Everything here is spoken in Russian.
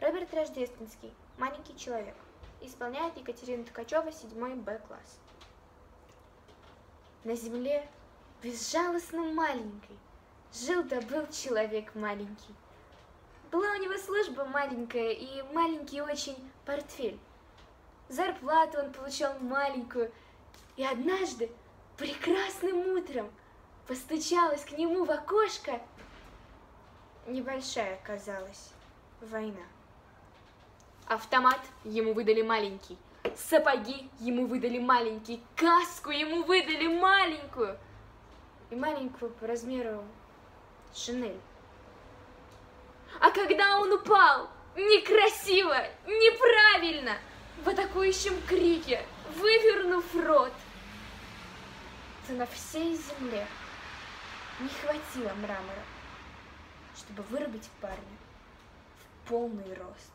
Роберт Рождественский, маленький человек. Исполняет Екатерина Ткачева, 7 Б класс. На земле безжалостно маленькой жил-да был человек маленький. Была у него служба маленькая и маленький очень портфель. Зарплату он получал маленькую, и однажды прекрасным утром постучалась к нему в окошко небольшая, казалось, война. Автомат ему выдали маленький, сапоги ему выдали маленький, каску ему выдали маленькую. И маленькую по размеру шинель. А когда он упал, некрасиво, неправильно, в атакующем крике, вывернув рот, то на всей земле не хватило мрамора, чтобы вырубить парня в полный рост.